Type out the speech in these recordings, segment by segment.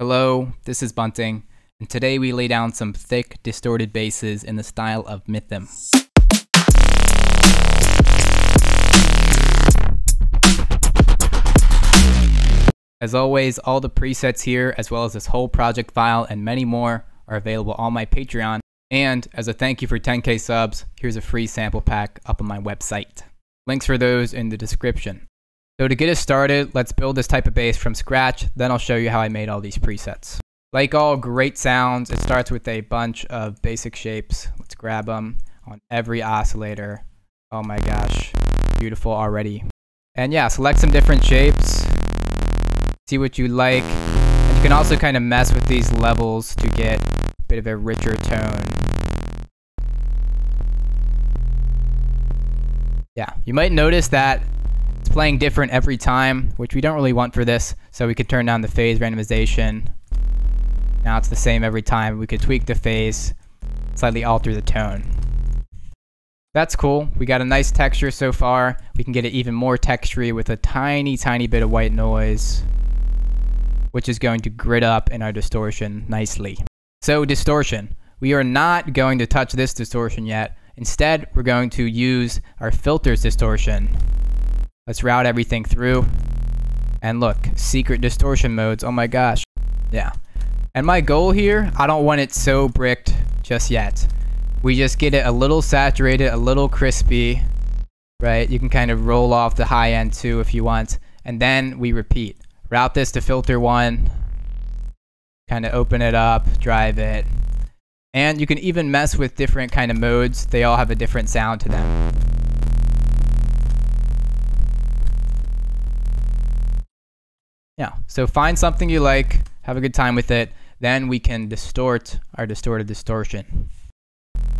Hello, this is Bunting, and today we lay down some thick, distorted basses in the style of Mythm. As always, all the presets here, as well as this whole project file and many more, are available on my Patreon. And as a thank you for 10k subs, here's a free sample pack up on my website. Links for those in the description. So to get us started, let's build this type of bass from scratch, then I'll show you how I made all these presets. Like all great sounds, it starts with a bunch of basic shapes. Let's grab them on every oscillator. Oh my gosh, beautiful already. And yeah, select some different shapes, see what you like. And you can also kind of mess with these levels to get a bit of a richer tone. Yeah, you might notice that playing different every time, which we don't really want for this, so we could turn down the phase randomization. Now it's the same every time. We could tweak the phase, slightly alter the tone. That's cool. We got a nice texture so far. We can get it even more textury with a tiny, tiny bit of white noise, which is going to grid up in our distortion nicely. So distortion. We are not going to touch this distortion yet. Instead, we're going to use our filters distortion. Let's route everything through. And look, secret distortion modes. Oh my gosh. Yeah. And my goal here, I don't want it so bricked just yet. We just get it a little saturated, a little crispy, right? You can kind of roll off the high end too if you want. And then we repeat. Route this to filter one. Kind of open it up, drive it. And you can even mess with different kind of modes. They all have a different sound to them. Yeah, so find something you like, have a good time with it, then we can distort our distorted distortion.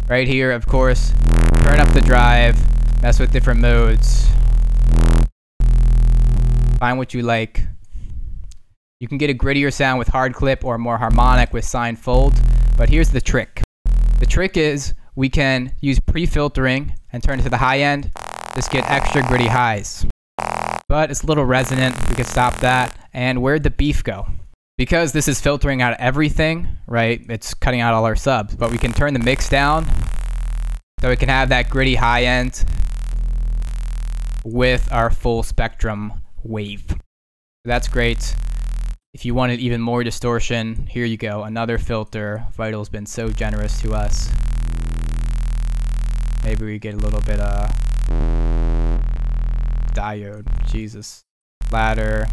Right here, of course, turn up the drive, mess with different modes, find what you like. You can get a grittier sound with hard clip or more harmonic with sine fold, but here's the trick. The trick is we can use pre-filtering and turn it to the high end, just get extra gritty highs but it's a little resonant. We can stop that. And where'd the beef go? Because this is filtering out everything, right? It's cutting out all our subs, but we can turn the mix down so we can have that gritty high end with our full spectrum wave. That's great. If you wanted even more distortion, here you go. Another filter. Vital's been so generous to us. Maybe we get a little bit of diode. Jesus. Ladder.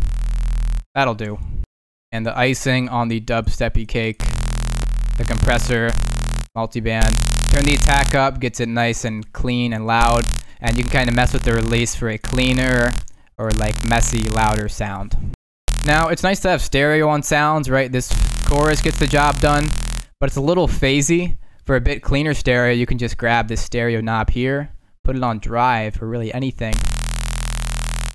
That'll do. And the icing on the dubsteppy cake. The compressor. Multiband. Turn the attack up, gets it nice and clean and loud. And you can kind of mess with the release for a cleaner or like messy, louder sound. Now, it's nice to have stereo on sounds, right? This chorus gets the job done, but it's a little phasey. For a bit cleaner stereo, you can just grab this stereo knob here, put it on drive or really anything,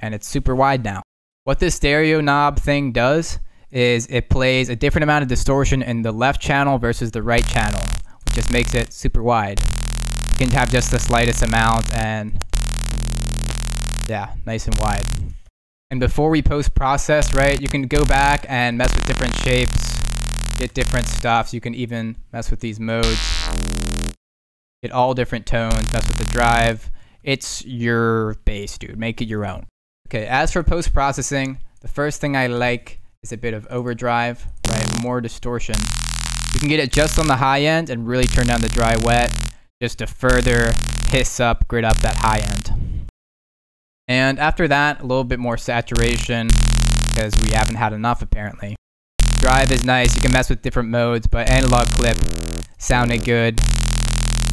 and it's super wide now. What this stereo knob thing does is it plays a different amount of distortion in the left channel versus the right channel, which just makes it super wide. You can have just the slightest amount and yeah, nice and wide. And before we post process, right, you can go back and mess with different shapes, get different stuff. You can even mess with these modes, get all different tones, mess with the drive. It's your bass, dude. Make it your own. Okay, as for post-processing, the first thing I like is a bit of overdrive, right? More distortion. You can get it just on the high end and really turn down the dry wet just to further hiss up, grit up that high end. And after that, a little bit more saturation because we haven't had enough apparently. Drive is nice, you can mess with different modes, but analog clip sounded good.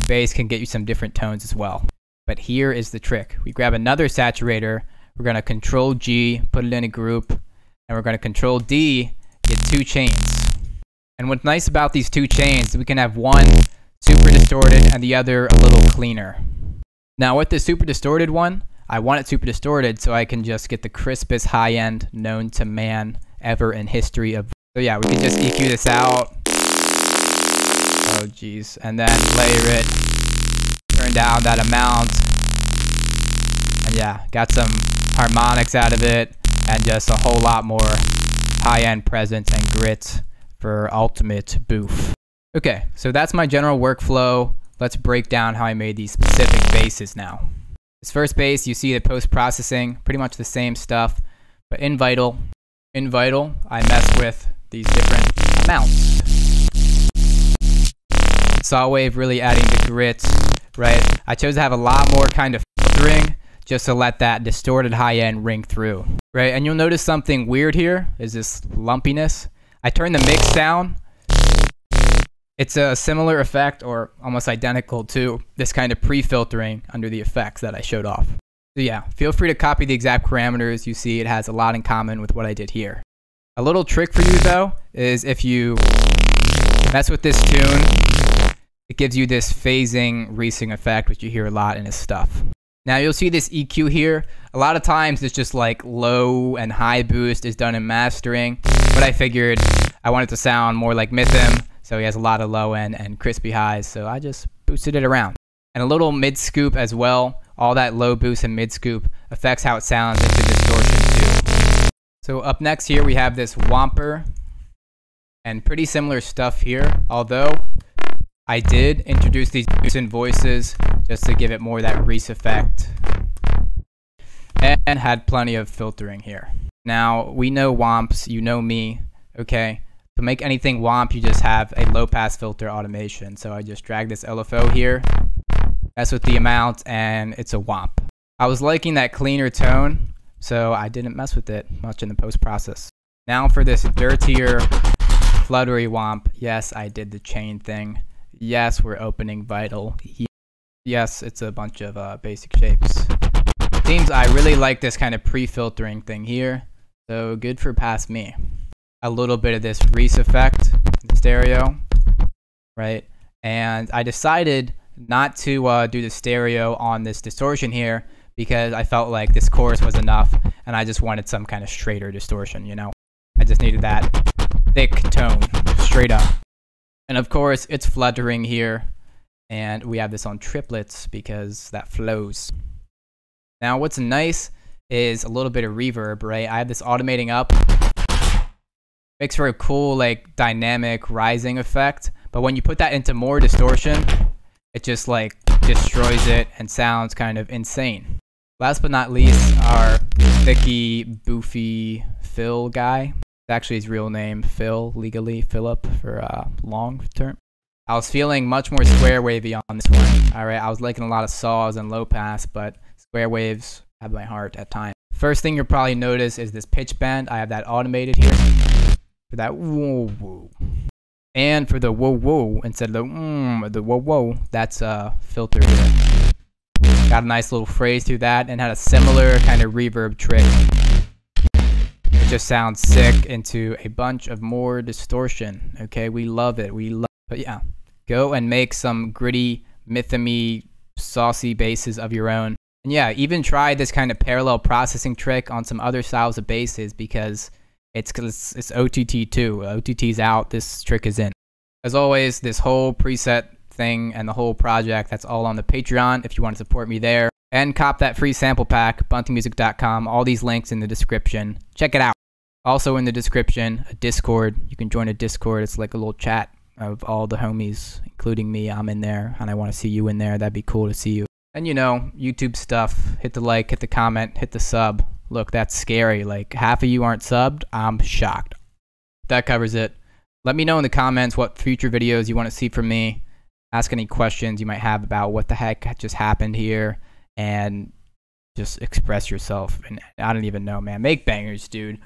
Bass can get you some different tones as well. But here is the trick. We grab another saturator we're going to control G, put it in a group, and we're going to control D, get two chains. And what's nice about these two chains, we can have one super distorted and the other a little cleaner. Now with the super distorted one, I want it super distorted so I can just get the crispest high end known to man ever in history of. So yeah, we can just EQ this out. Oh geez, and then layer it, turn down that amount, yeah, got some harmonics out of it, and just a whole lot more high-end presence and grit for ultimate boof. Okay, so that's my general workflow. Let's break down how I made these specific basses now. This first bass, you see the post-processing, pretty much the same stuff, but in Vital, in Vital, I mess with these different amounts. Sawwave really adding the grit, right? I chose to have a lot more kind of filtering just to let that distorted high end ring through, right? And you'll notice something weird here is this lumpiness. I turn the mix down. It's a similar effect or almost identical to this kind of pre-filtering under the effects that I showed off. So yeah, feel free to copy the exact parameters you see. It has a lot in common with what I did here. A little trick for you though is if you mess with this tune, it gives you this phasing resync effect, which you hear a lot in his stuff. Now you'll see this EQ here. A lot of times it's just like low and high boost is done in mastering, but I figured I wanted to sound more like Mythm, so he has a lot of low end and crispy highs, so I just boosted it around. And a little mid scoop as well. All that low boost and mid scoop affects how it sounds into distortion too. So up next here we have this Whomper and pretty similar stuff here, although I did introduce these in voices just to give it more that Reese effect and had plenty of filtering here. Now, we know WOMPs, you know me, okay? To make anything WOMP, you just have a low pass filter automation. So I just drag this LFO here, mess with the amount, and it's a WOMP. I was liking that cleaner tone, so I didn't mess with it much in the post process. Now for this dirtier, fluttery WOMP, yes, I did the chain thing. Yes, we're opening vital. Yes, it's a bunch of uh, basic shapes. Seems I really like this kind of pre-filtering thing here. So good for past me. A little bit of this Reese effect, the stereo, right? And I decided not to uh, do the stereo on this distortion here because I felt like this chorus was enough and I just wanted some kind of straighter distortion, you know? I just needed that thick tone, straight up. And of course, it's fluttering here. And we have this on triplets because that flows. Now, what's nice is a little bit of reverb, right? I have this automating up. Makes for a cool, like, dynamic rising effect. But when you put that into more distortion, it just, like, destroys it and sounds kind of insane. Last but not least, our thicky, boofy fill guy actually his real name, Phil, legally Philip for uh, long term. I was feeling much more square wavy on this one. All right, I was liking a lot of saws and low pass, but square waves have my heart at times. First thing you'll probably notice is this pitch bend. I have that automated here for that whoa whoa. And for the whoa whoa instead of the mm, the whoa whoa, that's a filter. Got a nice little phrase to that and had a similar kind of reverb trick It just sounds sick into a bunch of more distortion. Okay, we love it. We love But yeah, go and make some gritty, mythemy, saucy basses of your own. And yeah, even try this kind of parallel processing trick on some other styles of basses because it's, it's, it's OTT too. OTT's out, this trick is in. As always, this whole preset thing and the whole project, that's all on the Patreon if you want to support me there. And cop that free sample pack, buntingmusic.com. All these links in the description. Check it out. Also in the description, a Discord. You can join a Discord. It's like a little chat of all the homies, including me. I'm in there, and I want to see you in there. That'd be cool to see you. And you know, YouTube stuff. Hit the like, hit the comment, hit the sub. Look, that's scary. Like half of you aren't subbed. I'm shocked. That covers it. Let me know in the comments what future videos you want to see from me. Ask any questions you might have about what the heck just happened here, and just express yourself. And I don't even know, man. Make bangers, dude.